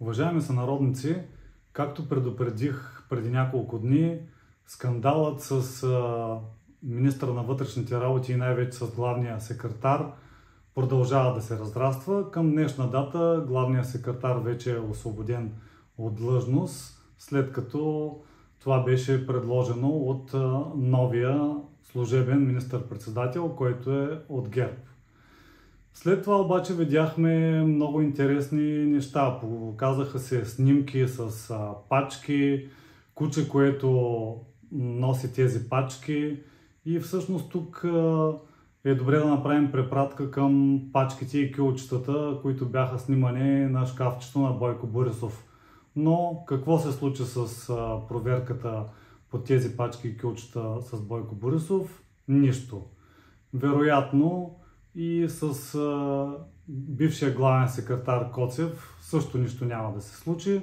Уважаеми сънародници, както предупредих преди няколко дни, скандалът с министра на вътрешните работи и най-вече с главния секретар продължава да се разраства. Към днешна дата главният секретар вече е освободен от длъжност, след като това беше предложено от новия служебен министър-председател, който е от ГЕРБ. След това обаче видяхме много интересни неща. Показаха се снимки с а, пачки, куче, което носи тези пачки. И всъщност тук а, е добре да направим препратка към пачките и кюлчетата, които бяха снимани на шкафчето на Бойко Борисов. Но какво се случи с а, проверката по тези пачки и кюлчета с Бойко Борисов? Нищо. Вероятно, и с а, бившия главен секретар Коцев също нищо няма да се случи.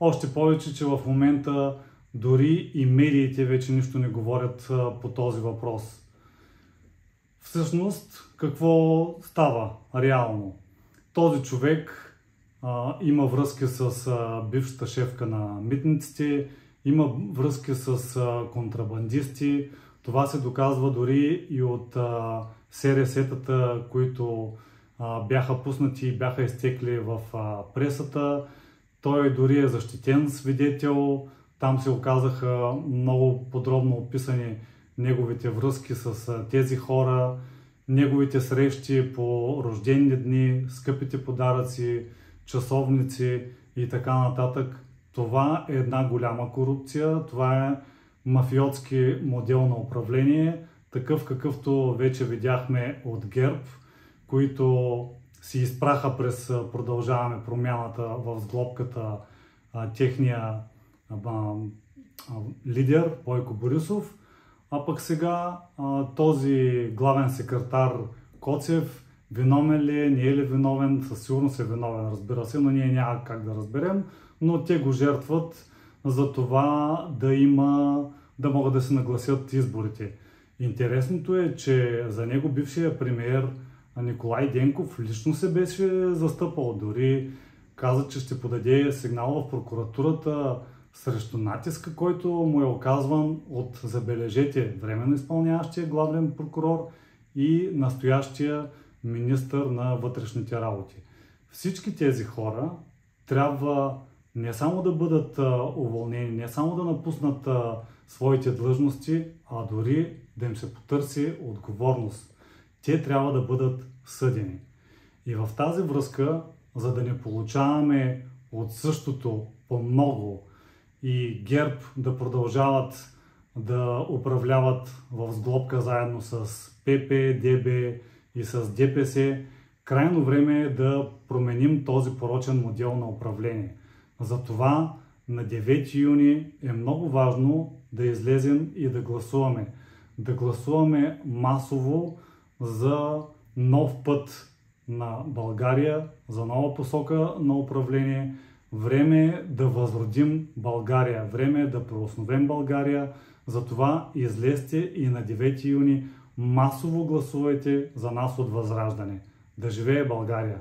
Още повече, че в момента дори и медиите вече нищо не говорят а, по този въпрос. Всъщност, какво става реално? Този човек а, има връзки с а, бившата шефка на митниците, има връзки с а, контрабандисти. Това се доказва дори и от СРС-тата, които бяха пуснати и бяха изтекли в пресата. Той дори е защитен свидетел. Там се оказаха много подробно описани неговите връзки с тези хора, неговите срещи по рождени дни, скъпите подаръци, часовници и така нататък. Това е една голяма корупция, това е мафиотски модел на управление – такъв какъвто вече видяхме от ГЕРБ, които си изпраха през продължаване промяната в сглобката техния лидер Бойко Борисов. А пък сега този главен секретар Коцев виновен ли е, не е ли виновен, със сигурност е виновен, разбира се, но ние няма как да разберем, но те го жертват за това да има, да могат да се нагласят изборите. Интересното е, че за него бившия премиер Николай Денков лично се беше застъпал. Дори каза, че ще подаде сигнал в прокуратурата срещу натиска, който му е оказван от, забележете, временно изпълняващия главен прокурор и настоящия министър на вътрешните работи. Всички тези хора трябва не само да бъдат уволнени, не само да напуснат своите длъжности, а дори да им се потърси отговорност. Те трябва да бъдат съдени. И в тази връзка, за да не получаваме от същото по-много и ГЕРБ да продължават да управляват в сглобка заедно с ПП, ДБ и с ДПС, крайно време е да променим този порочен модел на управление. Затова на 9 юни е много важно да излезем и да гласуваме. Да гласуваме масово за нов път на България, за нова посока на управление. Време е да възродим България, време е да преосновем България. Затова излезте и на 9 юни масово гласувайте за нас от Възраждане. Да живее България!